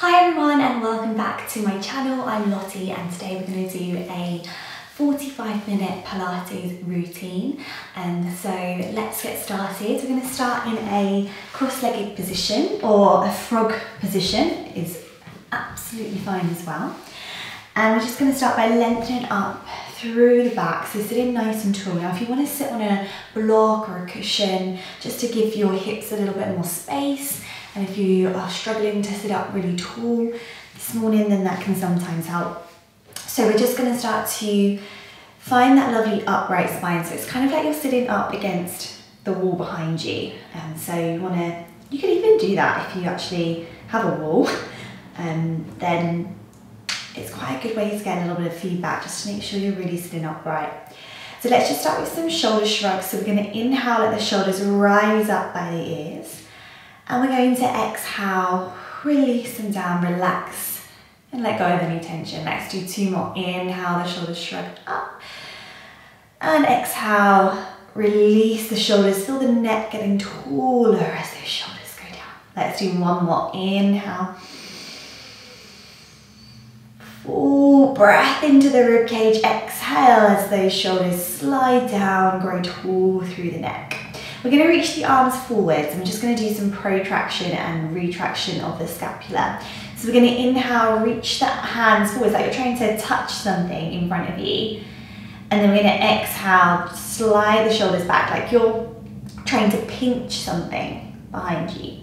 Hi everyone and welcome back to my channel. I'm Lottie and today we're going to do a 45 minute Pilates routine. And so let's get started. We're going to start in a cross-legged position or a frog position is absolutely fine as well. And we're just going to start by lengthening up through the back, so sitting nice and tall. Now if you want to sit on a block or a cushion, just to give your hips a little bit more space, and if you are struggling to sit up really tall this morning, then that can sometimes help. So we're just going to start to find that lovely upright spine. So it's kind of like you're sitting up against the wall behind you. And so you want to, you can even do that if you actually have a wall. Um, then it's quite a good way to get a little bit of feedback just to make sure you're really sitting upright. So let's just start with some shoulder shrugs. So we're going to inhale, let the shoulders rise up by the ears. And we're going to exhale, release them down, relax, and let go of any tension. Let's do two more. Inhale, the shoulders shrug up. And exhale, release the shoulders. Feel the neck getting taller as those shoulders go down. Let's do one more. Inhale. Full breath into the ribcage. Exhale as those shoulders slide down, grow tall through the neck. We're going to reach the arms forwards and we're just going to do some protraction and retraction of the scapula. So we're going to inhale, reach the hands forwards like you're trying to touch something in front of you. And then we're going to exhale, slide the shoulders back like you're trying to pinch something behind you.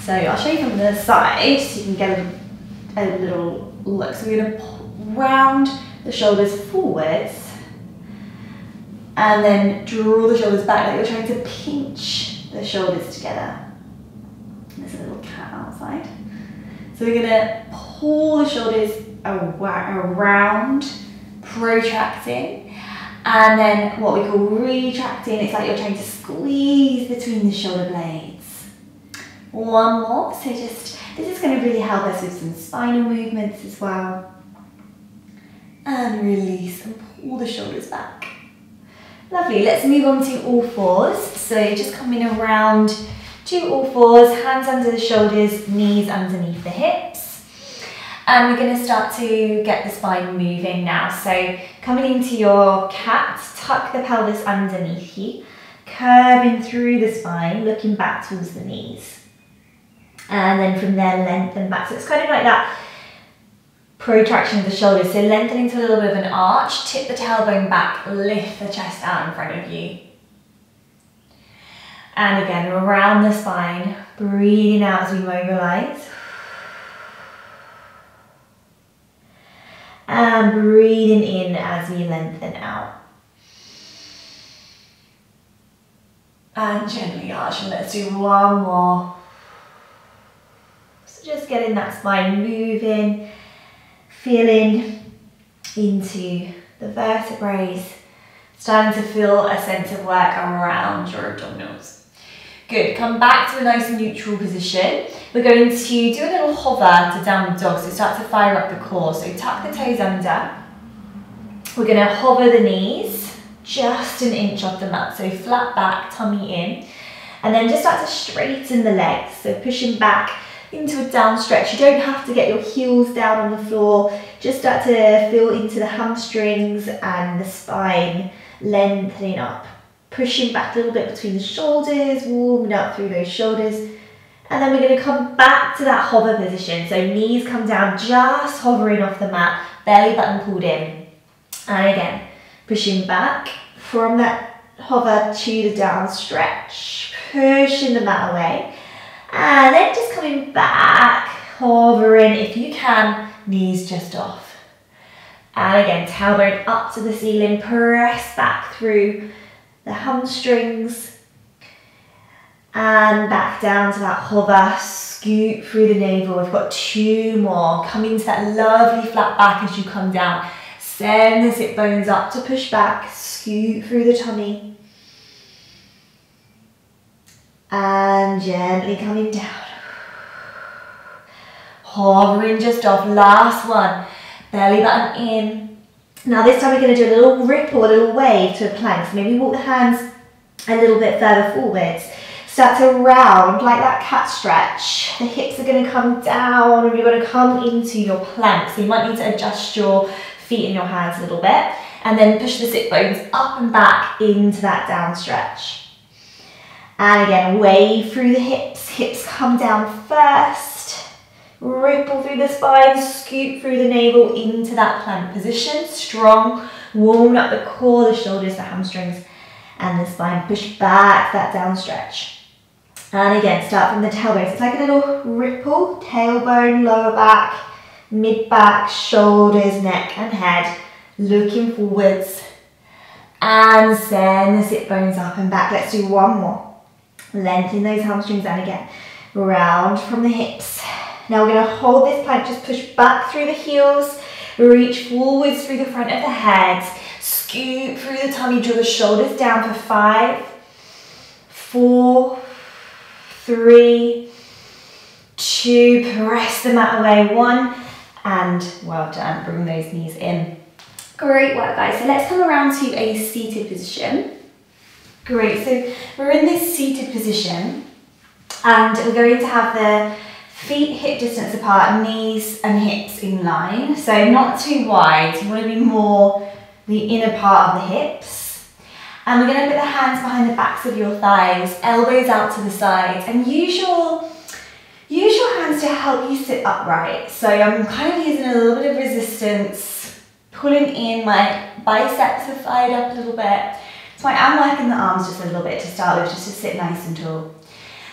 So I'll show you from the side so you can get a, a little look. So we're going to round the shoulders forwards and then draw the shoulders back like you're trying to pinch the shoulders together. There's a little cat outside. So we're gonna pull the shoulders around, protracting, and then what we call retracting, it's like you're trying to squeeze between the shoulder blades. One more, so just, this is gonna really help us with some spinal movements as well. And release and pull the shoulders back. Lovely, let's move on to all fours. So just coming around to all fours, hands under the shoulders, knees underneath the hips. And we're gonna start to get the spine moving now. So coming into your cat, tuck the pelvis underneath you, curving through the spine, looking back towards the knees. And then from there, lengthen back. So it's kind of like that protraction of the shoulders. So lengthening to a little bit of an arch, tip the tailbone back, lift the chest out in front of you. And again, around the spine, breathing out as we mobilize. And breathing in as we lengthen out. And gently arching. Let's do one more. So just getting that spine moving feeling into the vertebrae, starting to feel a sense of work around your abdominals. Good, come back to a nice neutral position. We're going to do a little hover to downward dog, so start to fire up the core. So tuck the toes under. We're gonna hover the knees just an inch off the mat, so flat back, tummy in. And then just start to straighten the legs, so pushing back into a down stretch. You don't have to get your heels down on the floor. Just start to feel into the hamstrings and the spine lengthening up. Pushing back a little bit between the shoulders, warming up through those shoulders. And then we're going to come back to that hover position. So knees come down, just hovering off the mat, belly button pulled in. And again, pushing back from that hover to the down stretch, pushing the mat away. And then just coming back, hovering, if you can, knees just off. And again, tailbone up to the ceiling, press back through the hamstrings. And back down to that hover, scoot through the navel. We've got two more. Come into that lovely flat back as you come down. Send the sit bones up to push back, scoot through the tummy and gently coming down. Hovering just off, last one, belly button in. Now this time we're going to do a little ripple, a little wave to a plank. So maybe walk the hands a little bit further forwards. Start to round like that cat stretch. The hips are gonna come down and you're gonna come into your plank. So you might need to adjust your feet and your hands a little bit. And then push the sit bones up and back into that down stretch. And again, wave through the hips. Hips come down first. Ripple through the spine, scoop through the navel into that plank position. Strong, warm up the core, the shoulders, the hamstrings, and the spine. Push back that down stretch. And again, start from the tailbone. It's like a little ripple, tailbone, lower back, mid back, shoulders, neck and head, looking forwards. And send the sit bones up and back. Let's do one more. Lengthen those hamstrings and again, round from the hips. Now we're gonna hold this plank, just push back through the heels, reach forwards through the front of the head, scoop through the tummy, draw the shoulders down for five, four, three, two, press the mat away, one, and well done, bring those knees in. Great work guys, so let's come around to a seated position. Great, so we're in this seated position and we're going to have the feet hip distance apart, knees and hips in line. So not too wide, you want to be more the inner part of the hips. And we're going to put the hands behind the backs of your thighs, elbows out to the sides, and use your, use your hands to help you sit upright. So I'm kind of using a little bit of resistance, pulling in my biceps are fired up a little bit. So I am working the arms just a little bit to start with, just to sit nice and tall.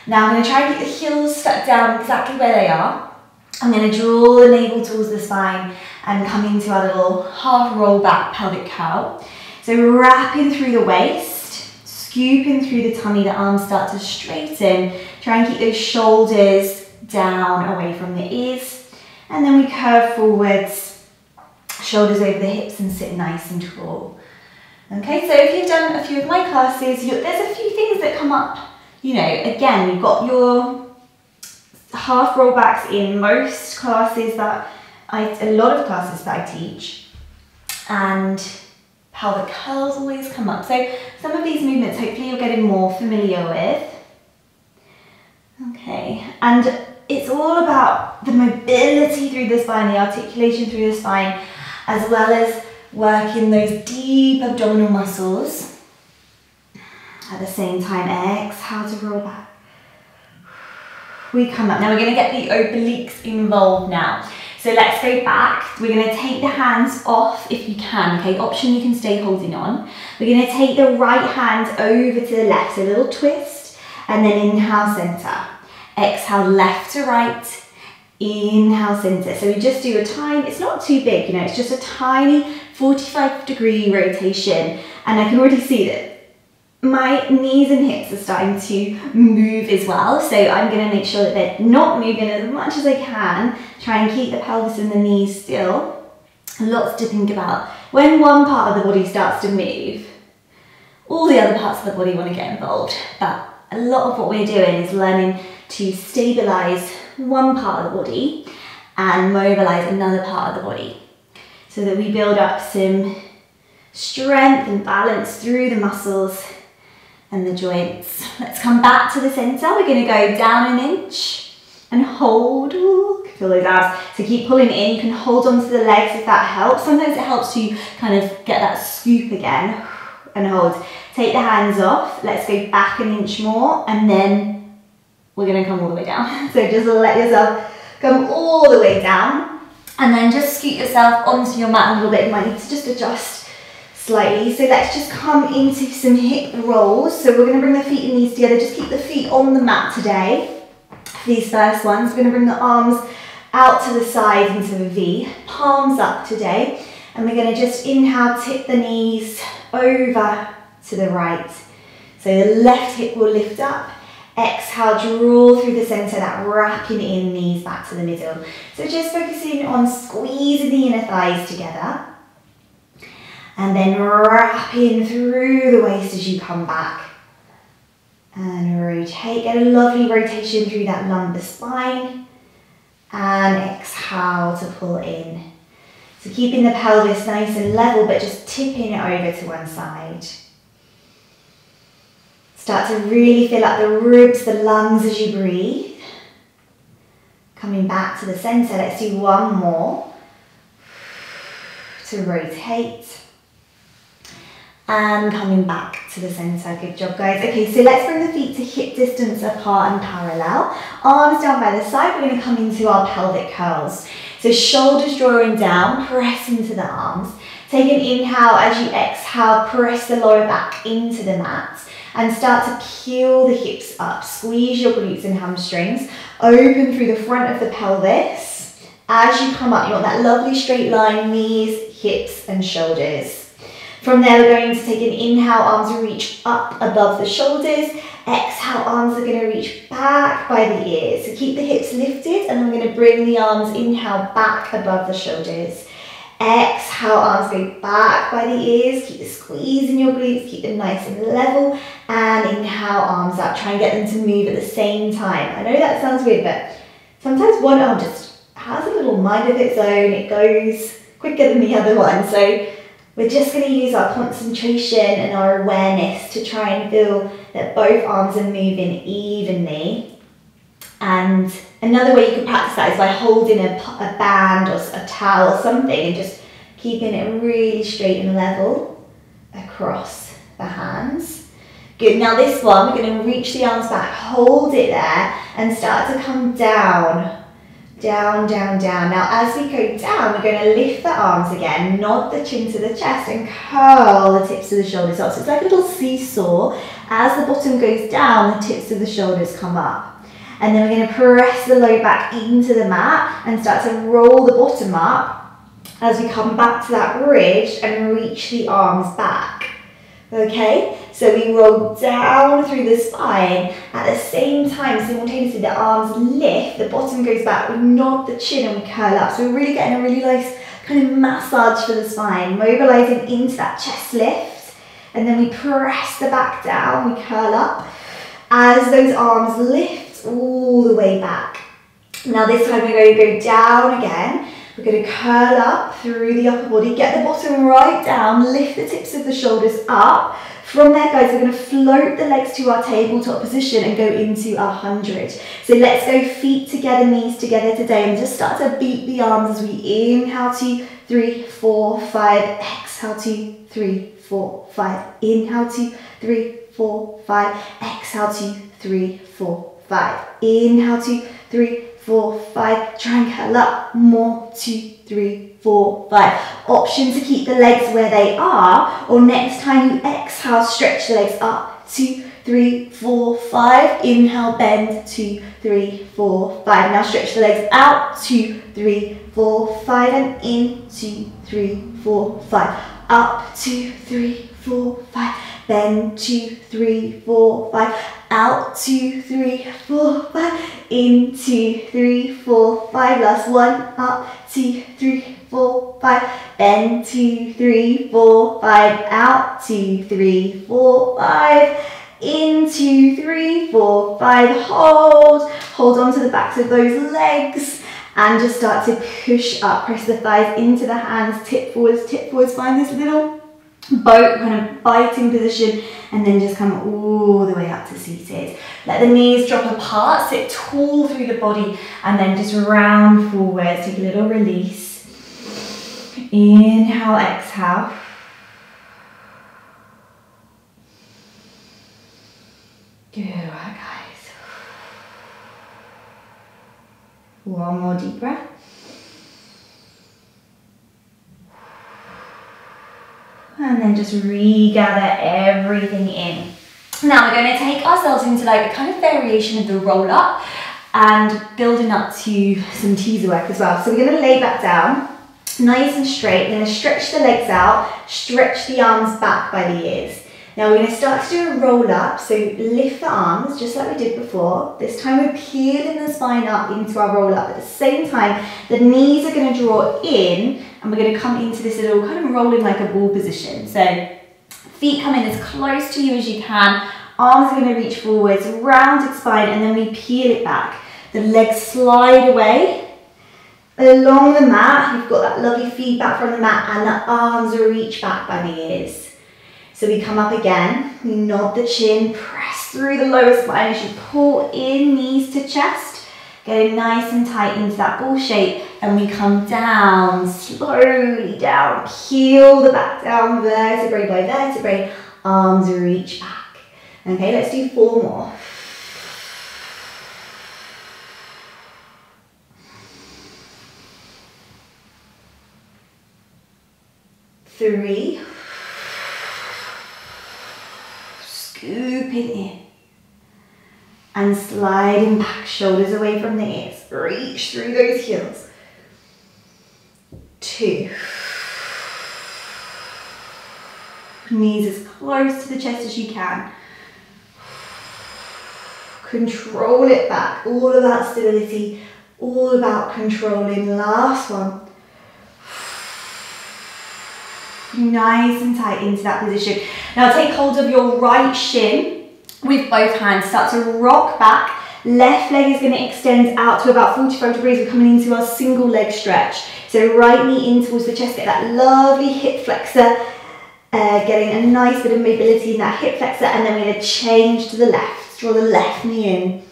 Now I'm going to try and keep the heels stuck down exactly where they are. I'm going to draw the navel towards the spine and come into our little half roll back pelvic curl. So wrapping through the waist, scooping through the tummy, the arms start to straighten. Try and keep those shoulders down away from the ears. And then we curve forwards, shoulders over the hips and sit nice and tall. Okay, so if you've done a few of my classes, there's a few things that come up. You know, again, you've got your half rollbacks in most classes that I, a lot of classes that I teach. And how the curls always come up. So some of these movements hopefully you're getting more familiar with. Okay, and it's all about the mobility through the spine, the articulation through the spine, as well as working those deep abdominal muscles. At the same time, exhale to roll back. We come up. Now we're gonna get the obliques involved now. So let's go back. We're gonna take the hands off if you can, okay? Option you can stay holding on. We're gonna take the right hand over to the left, so a little twist, and then inhale center. Exhale left to right, inhale center. So we just do a tiny, it's not too big, you know, it's just a tiny 45 degree rotation. And I can already see that my knees and hips are starting to move as well. So I'm gonna make sure that they're not moving as much as I can. Try and keep the pelvis and the knees still. Lots to think about. When one part of the body starts to move, all the other parts of the body wanna get involved. But a lot of what we're doing is learning to stabilize one part of the body and mobilize another part of the body so that we build up some strength and balance through the muscles and the joints. Let's come back to the center. We're gonna go down an inch and hold. Ooh, feel those abs. So keep pulling in. You can hold onto the legs if that helps. Sometimes it helps to kind of get that scoop again and hold. Take the hands off. Let's go back an inch more and then we're gonna come all the way down. So just let yourself come all the way down and then just scoot yourself onto your mat a little bit. You might need to just adjust slightly. So let's just come into some hip rolls. So we're going to bring the feet and knees together. Just keep the feet on the mat today. For these first ones, we're going to bring the arms out to the side into a V. Palms up today. And we're going to just inhale, tip the knees over to the right. So the left hip will lift up. Exhale, draw through the center, that wrapping in knees back to the middle. So just focusing on squeezing the inner thighs together and then wrapping through the waist as you come back. And rotate, get a lovely rotation through that lumbar spine. And exhale to pull in. So keeping the pelvis nice and level, but just tipping it over to one side. Start to really fill up the ribs, the lungs as you breathe. Coming back to the center, let's do one more. To rotate. And coming back to the center, good job guys. Okay, so let's bring the feet to hip distance apart and parallel. Arms down by the side, we're gonna come into our pelvic curls. So shoulders drawing down, press into the arms. Take an inhale as you exhale, press the lower back into the mat and start to peel the hips up. Squeeze your glutes and hamstrings. Open through the front of the pelvis. As you come up, you want that lovely straight line, knees, hips and shoulders. From there, we're going to take an inhale, arms reach up above the shoulders. Exhale, arms are gonna reach back by the ears. So keep the hips lifted and I'm gonna bring the arms, inhale, back above the shoulders. Exhale, arms go back by the ears. Keep in your glutes, keep them nice and level. And inhale, arms up. Try and get them to move at the same time. I know that sounds weird, but sometimes one arm just has a little mind of its own. It goes quicker than the other one. So we're just going to use our concentration and our awareness to try and feel that both arms are moving evenly. And another way you can practice that is by holding a, a band or a towel or something and just keeping it really straight and level across the hands. Good, now this one, we're going to reach the arms back, hold it there and start to come down down, down, down. Now as we go down, we're going to lift the arms again, nod the chin to the chest and curl the tips of the shoulders up. So it's like a little seesaw. As the bottom goes down, the tips of the shoulders come up. And then we're going to press the low back into the mat and start to roll the bottom up as we come back to that bridge and reach the arms back. Okay, so we roll down through the spine. At the same time, simultaneously, the arms lift, the bottom goes back, we nod the chin and we curl up. So we're really getting a really nice kind of massage for the spine, mobilizing into that chest lift. And then we press the back down, we curl up. As those arms lift all the way back. Now this time we're going to go down again. We're going to curl up through the upper body, get the bottom right down, lift the tips of the shoulders up. From there, guys, we're going to float the legs to our tabletop position and go into our 100. So let's go feet together, knees together today and just start to beat the arms as we inhale two, three, four, five, exhale two, three, four, five, inhale two, three, four, five, exhale two, three, four, five, inhale two, three, four, five. Try and curl up. More, two, three, four, five. Option to keep the legs where they are, or next time you exhale, stretch the legs up. Two, three, four, five. Inhale, bend. Two, three, four, five. Now stretch the legs out. Two, three, four, five. And in. Two, three, four, five. Up. Two, three, four, five. Bend. Two, three, four, five. Out, two, three, four, five, in, two, three, four, five, last one, up, two, three, four, five, bend, two, three, four, five, out, two, three, four, five, in, two, three, four, five, hold, hold on to the backs of those legs, and just start to push up, press the thighs into the hands, tip forwards, tip forwards, find this little boat kind of biting position and then just come all the way up to seated. Let the knees drop apart, sit tall through the body and then just round forwards, take a little release. Inhale, exhale. Good work, guys. One more deep breath. Just regather everything in. Now we're going to take ourselves into like a kind of variation of the roll up and building up to some teaser work as well. So we're going to lay back down, nice and straight. We're going to stretch the legs out, stretch the arms back by the ears. Now we're going to start to do a roll up, so lift the arms just like we did before. This time we're peeling the spine up into our roll up. At the same time, the knees are going to draw in and we're going to come into this little kind of rolling like a ball position. So feet come in as close to you as you can. Arms are going to reach forwards, rounded spine, and then we peel it back. The legs slide away along the mat. You've got that lovely feedback from the mat and the arms reach back by the ears. So we come up again, we nod the chin, press through the lower spine as you pull in knees to chest, getting nice and tight into that ball shape, and we come down, slowly down, heel the back down, vertebrae by vertebrae, arms reach back. Okay, let's do four more. Three. Scoop it in. And sliding back, shoulders away from the ears. Reach through those heels. Two. Knees as close to the chest as you can. Control it back. All about stability. All about controlling. Last one. Nice and tight into that position. Now take hold of your right shin with both hands. Start to rock back. Left leg is going to extend out to about 45 degrees. We're coming into our single leg stretch. So right knee in towards the chest. Get that lovely hip flexor. Uh, getting a nice bit of mobility in that hip flexor. And then we're going to change to the left. Draw the left knee in.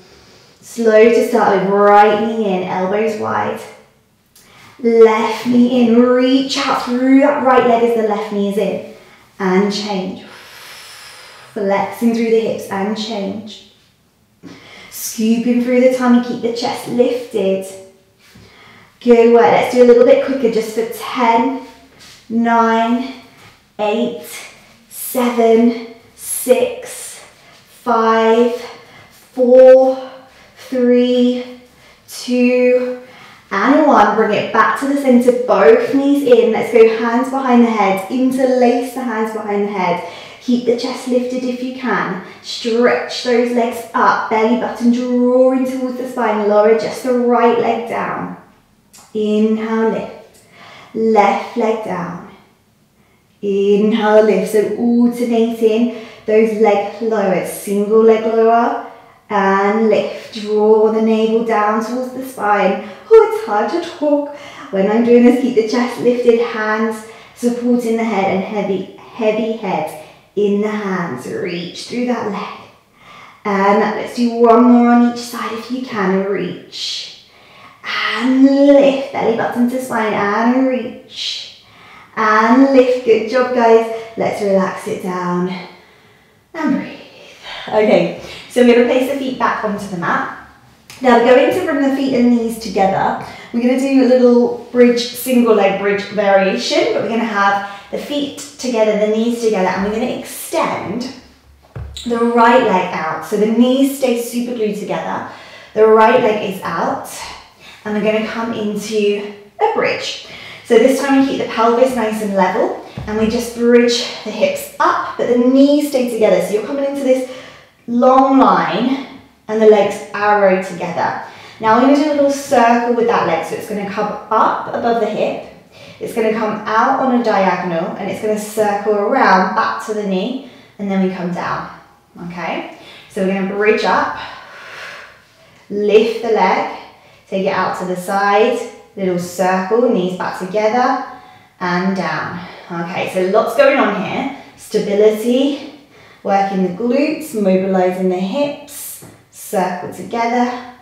Slow to start with. Right knee in. Elbows wide. Left knee in, reach out through that right leg as the left knee is in. And change. Flexing through the hips and change. Scooping through the tummy, keep the chest lifted. Good work, let's do a little bit quicker just for 10, 9, 8, 7, 6, 5, 4, 3, 2, and one, bring it back to the center, both knees in. Let's go hands behind the head, interlace the hands behind the head. Keep the chest lifted if you can. Stretch those legs up, belly button drawing towards the spine. Lower just the right leg down. Inhale, lift. Left leg down. Inhale, lift. So alternating those leg lowers. Single leg lower and lift. Draw the navel down towards the spine. Oh, it's hard to talk. When I'm doing this, keep the chest lifted, hands supporting the head and heavy, heavy head in the hands. Reach through that leg. And let's do one more on each side if you can. Reach. And lift, belly button to spine and reach. And lift, good job guys. Let's relax it down and breathe. Okay, so we're going to place the feet back onto the mat. Now we're going to bring the feet and knees together. We're going to do a little bridge, single leg bridge variation, but we're going to have the feet together, the knees together, and we're going to extend the right leg out. So the knees stay super glued together. The right leg is out, and we're going to come into a bridge. So this time we keep the pelvis nice and level, and we just bridge the hips up, but the knees stay together. So you're coming into this long line, and the legs arrow together. Now I'm going to do a little circle with that leg. So it's going to come up above the hip. It's going to come out on a diagonal and it's going to circle around back to the knee and then we come down. Okay, so we're going to bridge up, lift the leg, take it out to the side, little circle, knees back together and down. Okay, so lots going on here. Stability, working the glutes, mobilizing the hips, circle together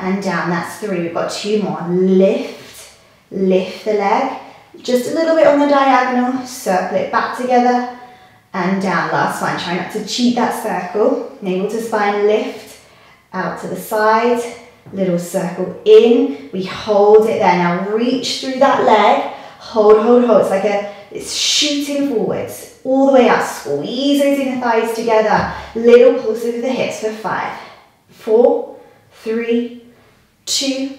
and down. That's three. We've got two more. Lift, lift the leg. Just a little bit on the diagonal. Circle it back together and down. Last one. Try not to cheat that circle. Navel to spine, lift. Out to the side. Little circle in. We hold it there. Now reach through that leg. Hold, hold, hold. It's like a, it's shooting forwards. All the way up. Squeeze those inner thighs together. Little pulses of the hips for five four, three, two,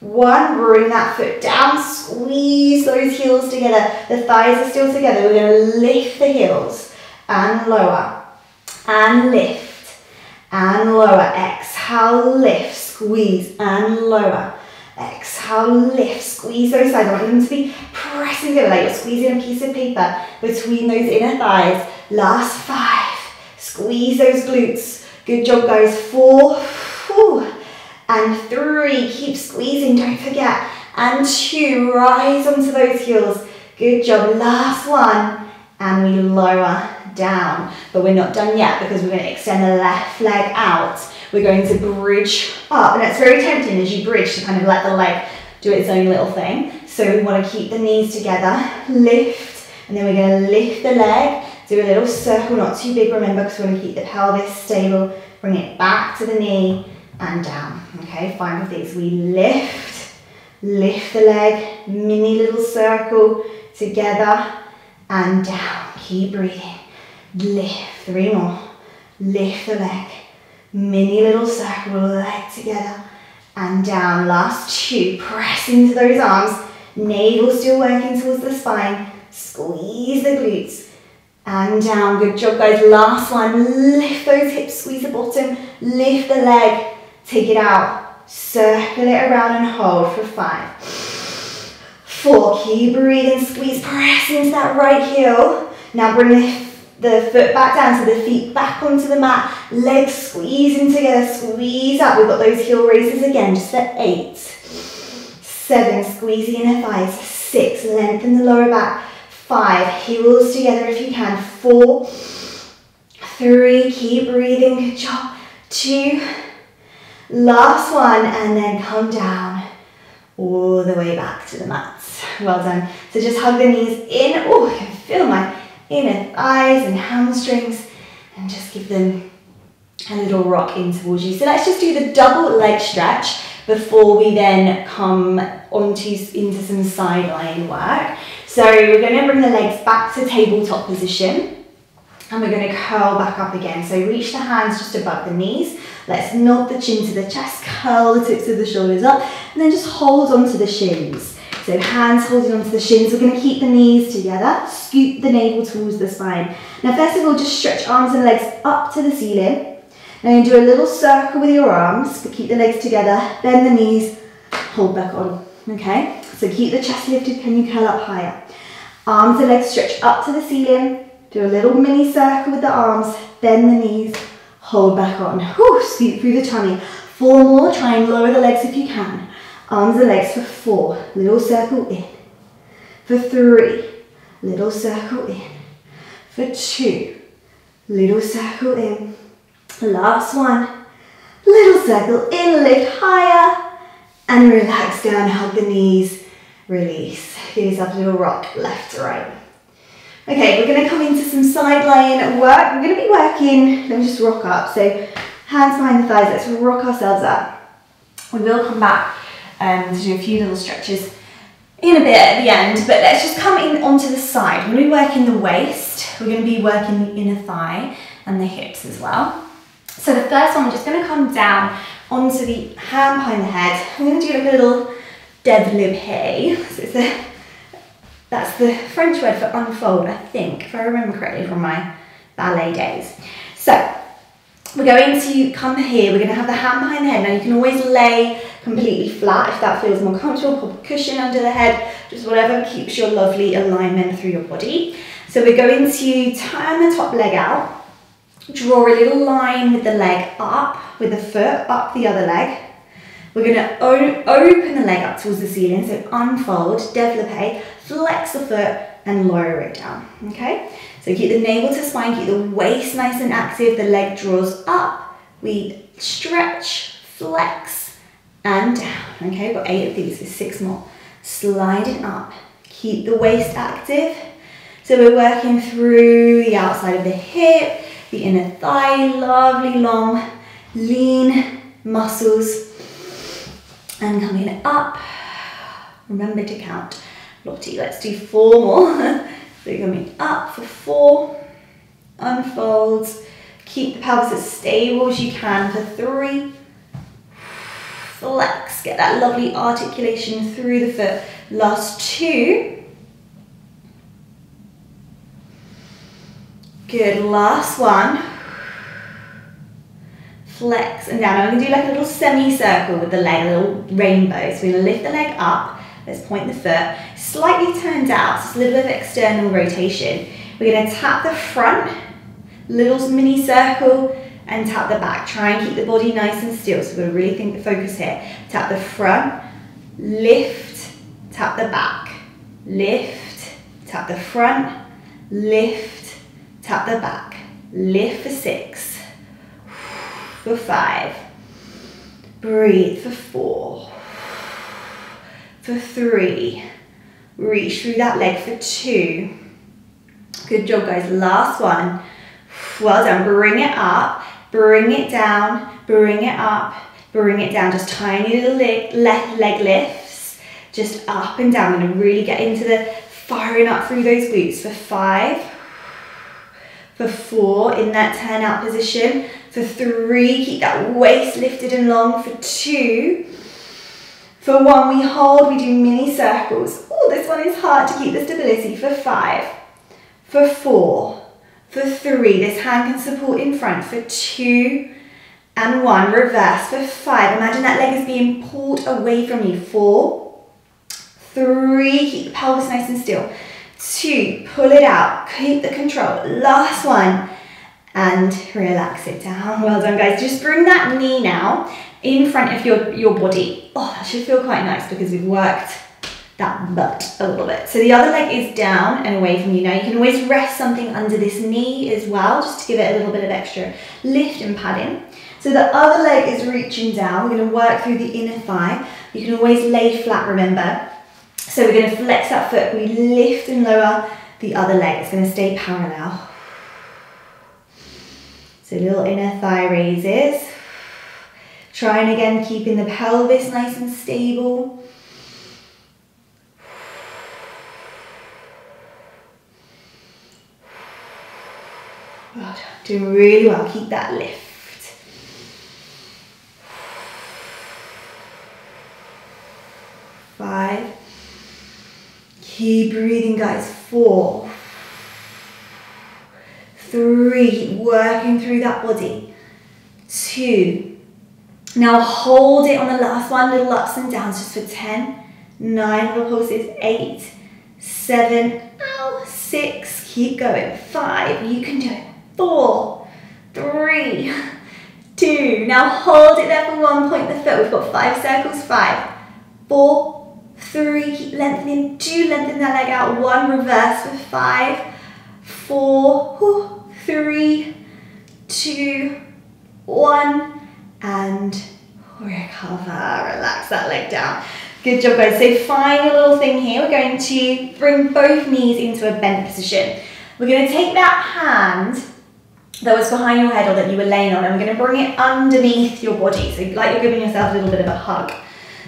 one. Bring that foot down, squeeze those heels together. The thighs are still together. We're going to lift the heels and lower and lift and lower. Exhale, lift, squeeze and lower. Exhale, lift, squeeze those sides. I want them to be pressing together like you're squeezing a piece of paper between those inner thighs. Last five. Squeeze those glutes. Good job, guys. Four, whew, and three. Keep squeezing, don't forget. And two, rise onto those heels. Good job. Last one. And we lower down. But we're not done yet because we're going to extend the left leg out. We're going to bridge up. And it's very tempting as you bridge to kind of let the leg do its own little thing. So we want to keep the knees together, lift, and then we're going to lift the leg, do a little circle, not too big, remember, because we want to keep the pelvis stable. Bring it back to the knee and down. Okay, fine with these. We lift, lift the leg, mini little circle together and down. Keep breathing. Lift, three more. Lift the leg, mini little circle, leg together and down. Last two, press into those arms. Navel still working towards the spine. Squeeze the glutes. And down, good job guys. Last one, lift those hips, squeeze the bottom, lift the leg, take it out, circle it around and hold for five. Four, keep breathing, squeeze, press into that right heel. Now bring the the foot back down, so the feet back onto the mat, legs squeezing together, squeeze up. We've got those heel raises again, just for eight, seven, squeeze the inner thighs, six, lengthen the lower back, five, heels together if you can, four, three, keep breathing, good job, two, last one, and then come down all the way back to the mats. Well done. So just hug the knees in. Oh, I can feel my inner thighs and hamstrings and just give them a little rock in towards you. So let's just do the double leg stretch before we then come onto into some sideline work. So we're going to bring the legs back to tabletop position and we're going to curl back up again. So reach the hands just above the knees. Let's nod the chin to the chest, curl the tips of the shoulders up and then just hold on to the shins. So hands holding onto the shins. We're going to keep the knees together, scoop the navel towards the spine. Now first of all, just stretch arms and legs up to the ceiling. Now you do a little circle with your arms, but keep the legs together, bend the knees, hold back on, okay? So keep the chest lifted, can you curl up higher? Arms and legs stretch up to the ceiling, do a little mini circle with the arms, bend the knees, hold back on. Whew, scoot through the tummy. Four more, try and lower the legs if you can. Arms and legs for four, little circle in. For three, little circle in. For two, little circle in. Last one, little circle in, lift higher, and relax down, hug the knees, release. Give yourself a little rock, left to right. Okay, we're gonna come into some side lying work. We're gonna be working, let me just rock up. So hands behind the thighs, let's rock ourselves up. We will come back um, to do a few little stretches in a bit at the end, but let's just come in onto the side. We're to be working the waist, we're going to be working the inner thigh and the hips as well. So the first one, we're just going to come down onto the hand behind the head. I'm to do a little développé. So it's a, that's the French word for unfold, I think, if I remember correctly from my ballet days. So we're going to come here, we're going to have the hand behind the head. Now you can always lay completely flat if that feels more comfortable, pop a cushion under the head, just whatever keeps your lovely alignment through your body. So we're going to turn the top leg out, draw a little line with the leg up, with the foot up the other leg. We're going to open the leg up towards the ceiling, so unfold, développé, flex the foot and lower it down, okay? So keep the navel to spine, keep the waist nice and active, the leg draws up, we stretch, flex, and down. Okay, we've got eight of these, so six more. Sliding up, keep the waist active. So we're working through the outside of the hip, the inner thigh, lovely long, lean muscles. And coming up, remember to count. Lottie, let's do four more. So you're coming up for four, unfolds, keep the pelvis as stable as you can for three, flex, get that lovely articulation through the foot, last two, good, last one, flex and down. I'm gonna do like a little semicircle with the leg, a little rainbow. So we're gonna lift the leg up, let's point the foot, slightly turned out, so it's a little bit of external rotation. We're gonna tap the front, little mini circle, and tap the back. Try and keep the body nice and still, so we're really think the focus here. Tap the front, lift, tap the back, lift, tap the front, lift, tap the back. Lift for six, for five, breathe for four, for three, reach through that leg for two. Good job guys, last one. Well done, bring it up, bring it down, bring it up, bring it down, just tiny little leg, left leg lifts, just up and down. Gonna really get into the firing up through those glutes. For five, for four in that turn out position, for three, keep that waist lifted and long, for two, for one, we hold, we do mini circles. Oh, this one is hard to keep the stability, for five, for four, for three, this hand can support in front, for two, and one, reverse, for five, imagine that leg is being pulled away from you, four, three, keep the pelvis nice and still, two, pull it out, keep the control, last one, and relax it down. Well done guys. Just bring that knee now in front of your, your body. Oh, that should feel quite nice because we've worked that butt a little bit. So the other leg is down and away from you. Now you can always rest something under this knee as well, just to give it a little bit of extra lift and padding. So the other leg is reaching down. We're gonna work through the inner thigh. You can always lay flat, remember. So we're gonna flex that foot. We lift and lower the other leg. It's gonna stay parallel. So little inner thigh raises. Trying again, keeping the pelvis nice and stable. Well done. Doing really well. Keep that lift. Five. Keep breathing, guys. Four. Three, working through that body, two, now hold it on the last one, little ups and downs just for 10, nine. Little pulses, eight, seven, ow, six, keep going, five, you can do it, four, three, two, now hold it there for one, point. The foot, we've got five circles, five, four, three, keep lengthening, two, lengthen that leg out, one, reverse for five, four, three, two, one, and recover. Relax that leg down. Good job, guys. So final little thing here, we're going to bring both knees into a bent position. We're going to take that hand that was behind your head or that you were laying on and we're going to bring it underneath your body. So like you're giving yourself a little bit of a hug.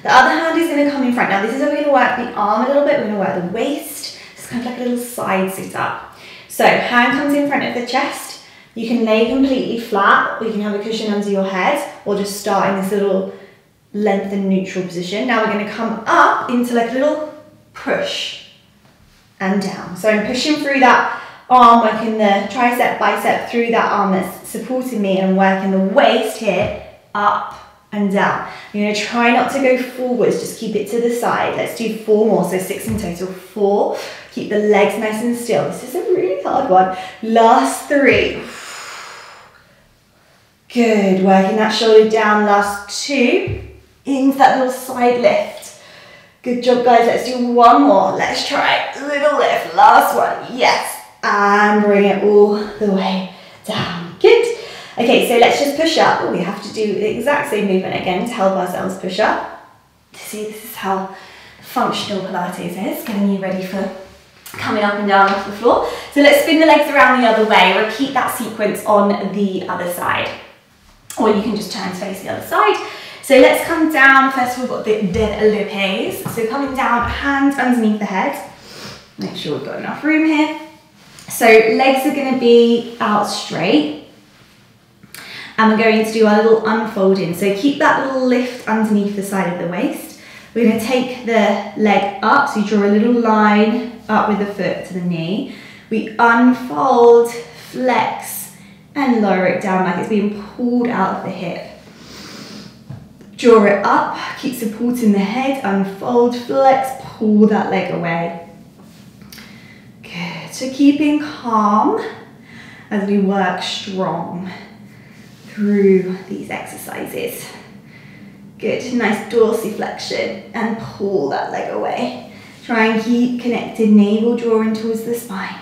The other hand is going to come in front. Now this is where we're going to work the arm a little bit. We're going to work the waist. It's kind of like a little side sit up. So hand comes in front of the chest. You can lay completely flat, or you can have a cushion under your head, or just start in this little lengthened neutral position. Now we're going to come up into like a little push and down. So I'm pushing through that arm, working the tricep, bicep through that arm that's supporting me and working the waist here, up and down. You're to try not to go forwards, just keep it to the side. Let's do four more, so six in total. Four, Keep the legs nice and still. This is a really hard one. Last three. Good, working that shoulder down. Last two. Into that little side lift. Good job, guys. Let's do one more. Let's try little lift. Last one. Yes. And bring it all the way down. Okay, so let's just push up. we have to do the exact same movement again to help ourselves push up. See, this is how functional Pilates is, getting you ready for coming up and down off the floor. So let's spin the legs around the other way. Repeat that sequence on the other side. Or you can just turn to face the other side. So let's come down. First we've got the développés. So coming down, hands underneath the head. Make sure we've got enough room here. So legs are going to be out straight. And we're going to do our little unfolding. So keep that little lift underneath the side of the waist. We're going to take the leg up. So you draw a little line up with the foot to the knee. We unfold, flex, and lower it down like it's being pulled out of the hip. Draw it up, keep supporting the head, unfold, flex, pull that leg away. Good, so keeping calm as we work strong through these exercises. Good, nice dorsiflexion and pull that leg away. Try and keep connected, navel drawing towards the spine.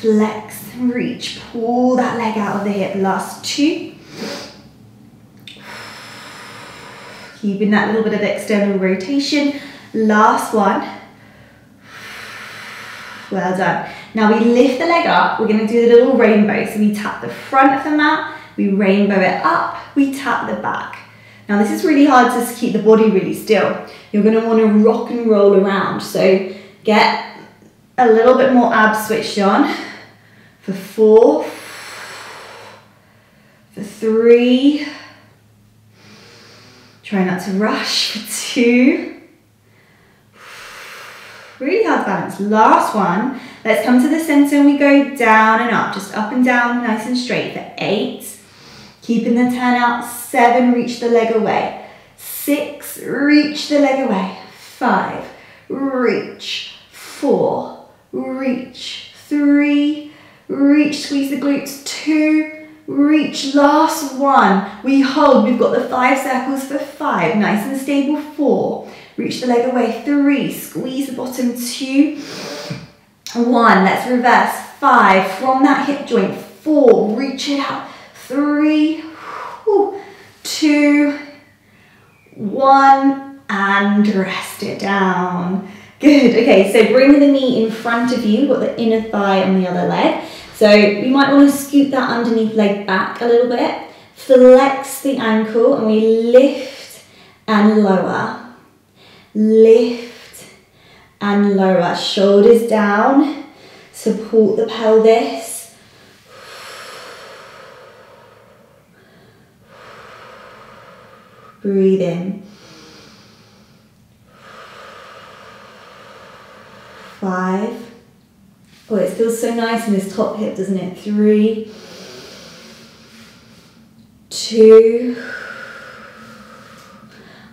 flex, and reach, pull that leg out of the hip. Last two. Keeping that little bit of external rotation. Last one. Well done. Now we lift the leg up. We're going to do the little rainbow. So we tap the front of the mat, we rainbow it up, we tap the back. Now this is really hard to keep the body really still. You're going to want to rock and roll around. So get a little bit more abs switched on. For four, for three, try not to rush. For two, really hard balance. Last one, let's come to the center and we go down and up, just up and down, nice and straight. For eight, keeping the turn out, seven, reach the leg away, six, reach the leg away, five, reach, four, reach, three, reach, squeeze the glutes, two, reach, last one, we hold, we've got the five circles for five, nice and stable, four, reach the leg away, three, squeeze the bottom, two, one, let's reverse, five, from that hip joint, four, reach it out, three, two, one, and rest it down. Good, okay, so bring the knee in front of you, got the inner thigh on the other leg. So we might want to scoot that underneath leg back a little bit. Flex the ankle and we lift and lower. Lift and lower. Shoulders down. Support the pelvis. Breathe in. five. Oh, it feels so nice in this top hip, doesn't it? Three, two,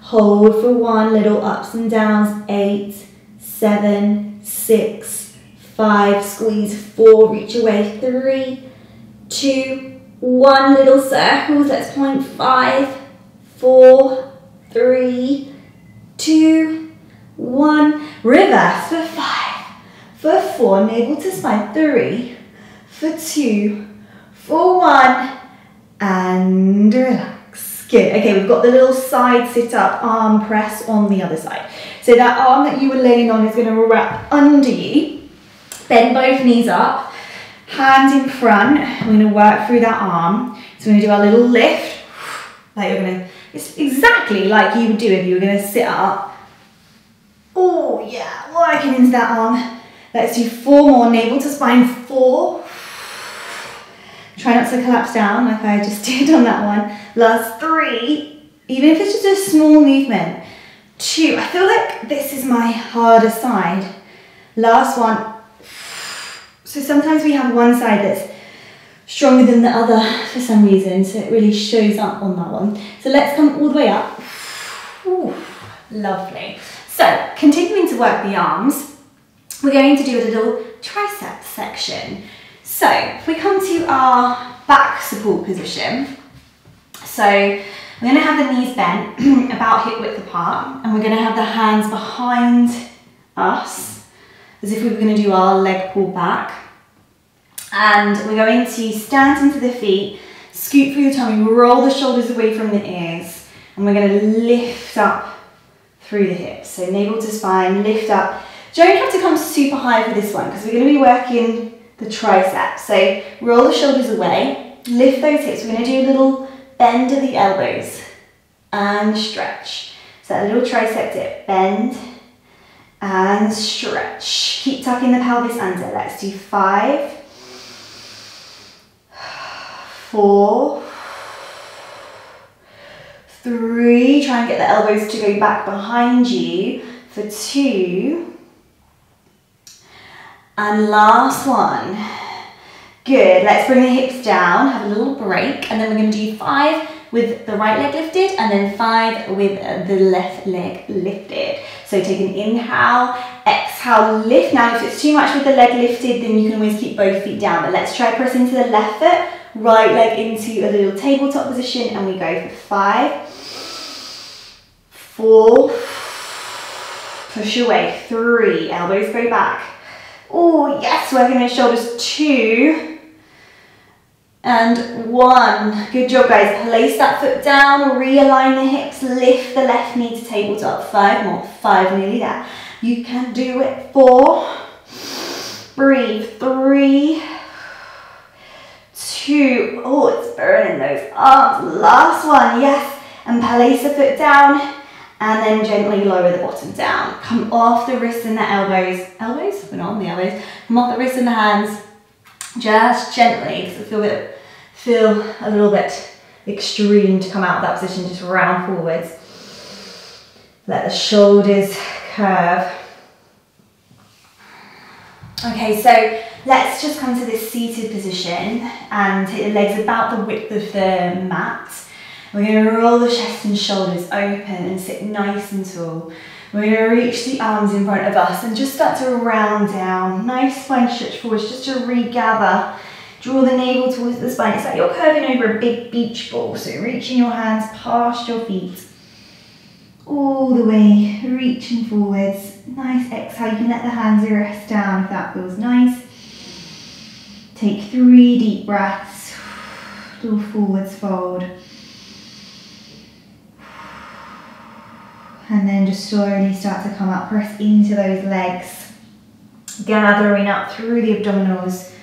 hold for one, little ups and downs, eight, seven, six, five, squeeze, four, reach away, three, two, one, little circles, let's point. Five, four, three, two, one, reverse for five, for four, navel to spine, three, for two, for one, and relax. Good, okay, we've got the little side sit up, arm press on the other side. So that arm that you were laying on is gonna wrap under you. Bend both knees up, hands in front. We're gonna work through that arm. So we're gonna do our little lift. Like you're gonna, it's exactly like you would do if you were gonna sit up. Oh yeah, working into that arm. Let's do four more, navel to spine, four. Try not to collapse down like I just did on that one. Last three, even if it's just a small movement. Two, I feel like this is my harder side. Last one. So sometimes we have one side that's stronger than the other for some reason, so it really shows up on that one. So let's come all the way up. Ooh, lovely. So continuing to work the arms, we're going to do a little tricep section. So if we come to our back support position, so we're going to have the knees bent about hip width apart and we're going to have the hands behind us as if we were going to do our leg pull back. And we're going to stand into the feet, scoop through the tummy, roll the shoulders away from the ears and we're going to lift up through the hips. So navel to spine, lift up don't have to come super high for this one because we're going to be working the triceps. So roll the shoulders away, lift those hips. We're going to do a little bend of the elbows and stretch. So that little tricep dip, bend and stretch. Keep tucking the pelvis under. Let's do five, four, three. Try and get the elbows to go back behind you for two, and last one. Good, let's bring the hips down, have a little break, and then we're gonna do five with the right leg lifted, and then five with the left leg lifted. So take an inhale, exhale, lift. Now if it's too much with the leg lifted, then you can always keep both feet down, but let's try press into the left foot, right leg into a little tabletop position, and we go for five, four, push away, three, elbows go back, Oh, yes, working those shoulders. Two and one. Good job, guys. Place that foot down, realign the hips, lift the left knee to tabletop. Five more, five, nearly there. You can do it. Four, breathe. Three, two. Oh, it's burning those arms. Last one, yes. And place the foot down and then gently lower the bottom down. Come off the wrists and the elbows. Elbows? We're not on the elbows. Come off the wrists and the hands. Just gently, because feel a, bit, feel a little bit extreme to come out of that position, just round forwards. Let the shoulders curve. Okay, so let's just come to this seated position and take the legs about the width of the mat. We're going to roll the chest and shoulders open and sit nice and tall. We're going to reach the arms in front of us and just start to round down. Nice spine stretch forwards just to regather. Draw the navel towards the spine. It's like you're curving over a big beach ball. So reaching your hands past your feet. All the way, reaching forwards. Nice exhale. You can let the hands rest down if that feels nice. Take three deep breaths. Little forwards fold. and then just slowly start to come up. Press into those legs, gathering up through the abdominals,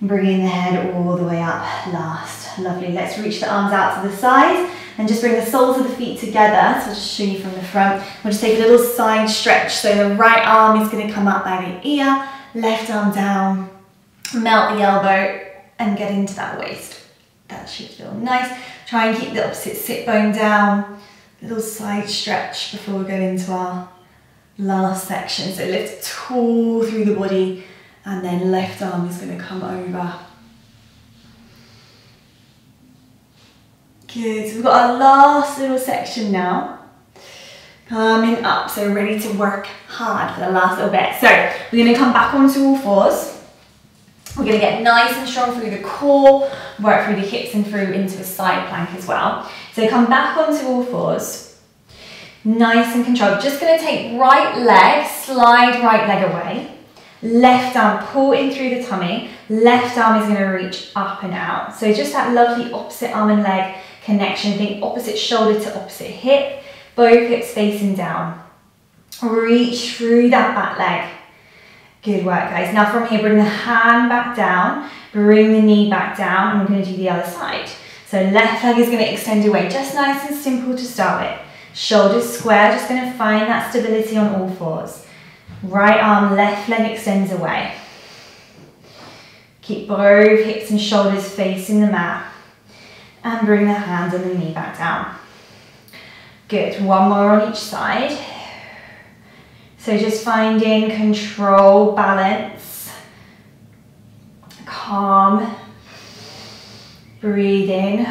bringing the head all the way up last. Lovely. Let's reach the arms out to the sides and just bring the soles of the feet together. So I'll just show you from the front. We'll just take a little side stretch. So the right arm is going to come up by the ear, left arm down, melt the elbow and get into that waist. That should feel nice. Try and keep the opposite sit bone down little side stretch before we go into our last section. So lift tall through the body and then left arm is going to come over. Good, so we've got our last little section now. Coming up, so ready to work hard for the last little bit. So we're going to come back onto all fours. We're to get nice and strong through the core, work through the hips and through into a side plank as well. So come back onto all fours. Nice and controlled. Just going to take right leg, slide right leg away. Left arm, pull in through the tummy. Left arm is going to reach up and out. So just that lovely opposite arm and leg connection. Think opposite shoulder to opposite hip. Both hips facing down. Reach through that back leg. Good work, guys. Now from here, bring the hand back down. Bring the knee back down. And we're going to do the other side. So left leg is going to extend away, just nice and simple to start with. Shoulders square, just going to find that stability on all fours. Right arm, left leg extends away. Keep both hips and shoulders facing the mat. And bring the hands and the knee back down. Good, one more on each side. So just finding control, balance, calm, breathing.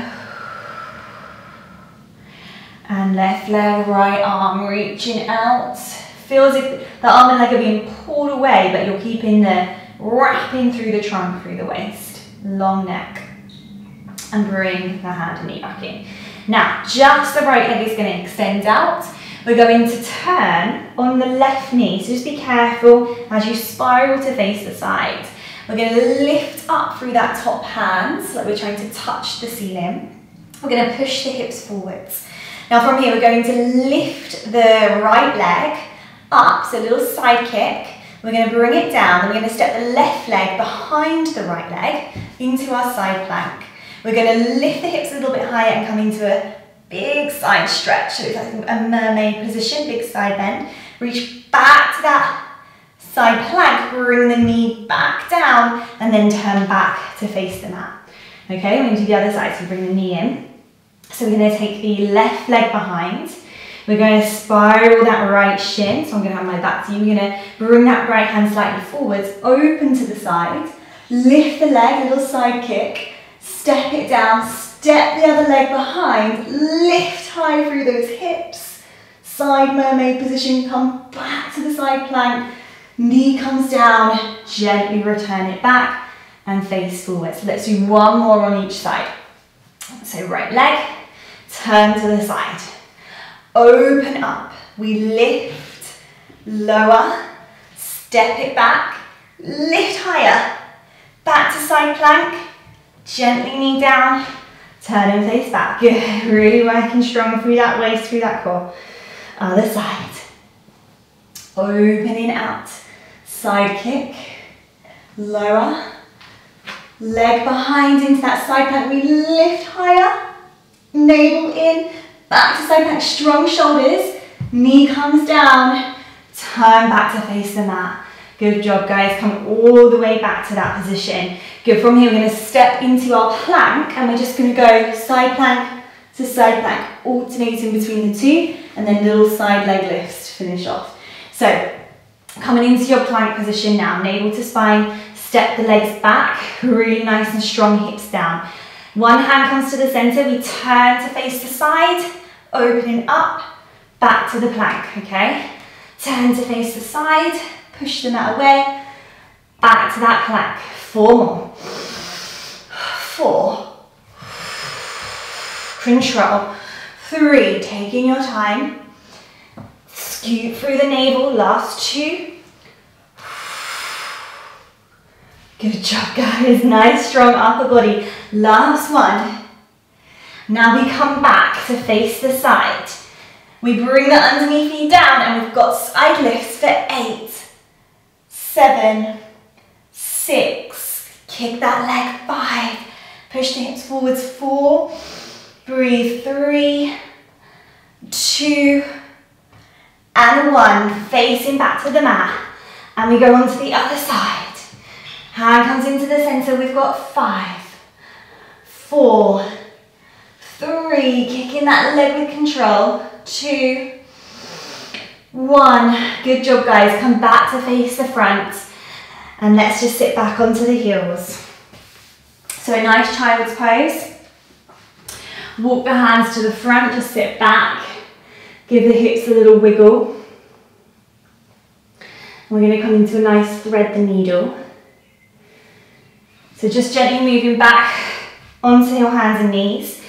And left leg, right arm reaching out. Feels if the arm and leg are being pulled away, but you're keeping the wrapping through the trunk, through the waist. Long neck. And bring the hand and knee back in. Now, just the right leg is going to extend out. We're going to turn on the left knee, so just be careful as you spiral to face the side. We're going to lift up through that top hand, like we're trying to touch the ceiling. We're going to push the hips forwards. Now from here, we're going to lift the right leg up, so a little side kick. We're going to bring it down, then we're going to step the left leg behind the right leg into our side plank. We're going to lift the hips a little bit higher and come into a big side stretch. So it's like a mermaid position, big side bend. Reach back to that Side plank, bring the knee back down and then turn back to face the mat. Okay, we're going to do the other side, so bring the knee in. So we're going to take the left leg behind. We're going to spiral that right shin, so I'm going to have my back to you. We're going to bring that right hand slightly forwards, open to the side, lift the leg, little side kick, step it down, step the other leg behind, lift high through those hips, side mermaid position, come back to the side plank, Knee comes down, gently return it back and face forward. So let's do one more on each side. So right leg, turn to the side. Open up. We lift, lower, step it back, lift higher, back to side plank, gently knee down, turn and face back. Good, really working strong through that waist, through that core. Other side. Opening out, side kick, lower, leg behind into that side plank. We lift higher, navel in, back to side plank, strong shoulders, knee comes down, turn back to face the mat. Good job guys, come all the way back to that position. Good, from here we're gonna step into our plank and we're just gonna go side plank to side plank, alternating between the two and then little side leg lifts to finish off. So, coming into your plank position now, navel to spine, step the legs back, really nice and strong hips down. One hand comes to the center, we turn to face the side, opening up, back to the plank, okay? Turn to face the side, push the mat away, back to that plank. Four more. Four. Control. Three, taking your time. Scoot through the navel, last two. Good job, guys. Nice, strong upper body. Last one. Now we come back to face the side. We bring the underneath knee down and we've got side lifts for eight, seven, six, kick that leg, five, push the hips forwards, four, breathe, three, two, and one, facing back to the mat, and we go on to the other side. Hand comes into the center, we've got five, four, three, kicking that leg with control, two, one. Good job, guys. Come back to face the front. And let's just sit back onto the heels. So a nice child's pose. Walk the hands to the front, just sit back. Give the hips a little wiggle. We're going to come into a nice thread the needle. So just gently moving back onto your hands and knees.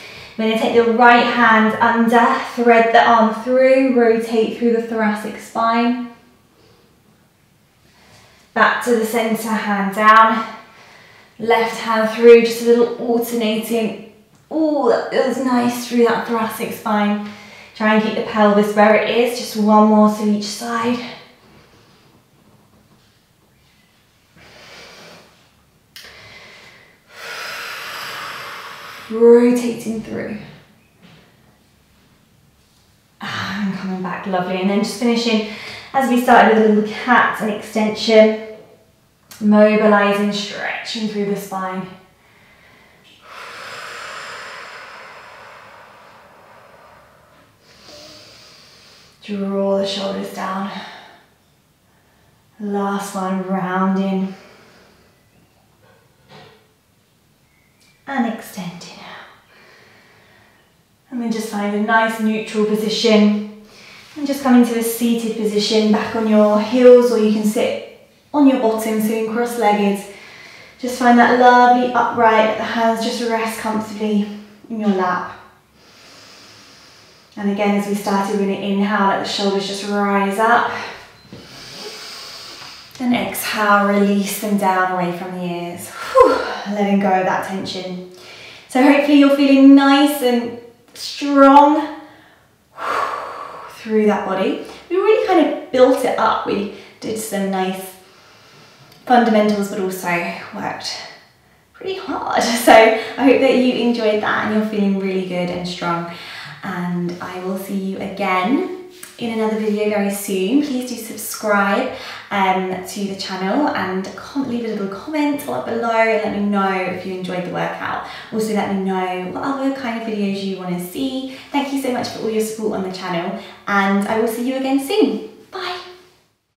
We're going to take the right hand under, thread the arm through, rotate through the thoracic spine. Back to the centre, hand down. Left hand through, just a little alternating. Oh, that feels nice through that thoracic spine. Try and keep the pelvis where it is, just one more to each side. Rotating through. Ah, and coming back, lovely. And then just finishing, as we started with a little cat and extension, mobilizing, stretching through the spine. Draw the shoulders down. Last one, rounding. And extending. And then just a nice neutral position. And just come into a seated position, back on your heels, or you can sit on your bottom, sitting cross-legged. Just find that lovely upright, the hands just rest comfortably in your lap. And again, as we started, we're going to inhale, let the shoulders just rise up. And exhale, release them down away from the ears. Whew, letting go of that tension. So hopefully you're feeling nice and strong through that body. We really kind of built it up. We did some nice fundamentals, but also worked pretty hard. So I hope that you enjoyed that and you're feeling really good and strong. And I will see you again in another video very soon. Please do subscribe um, to the channel and leave a little comment below let me know if you enjoyed the workout. Also let me know what other kind of videos you want to see. Thank you so much for all your support on the channel and I will see you again soon. Bye!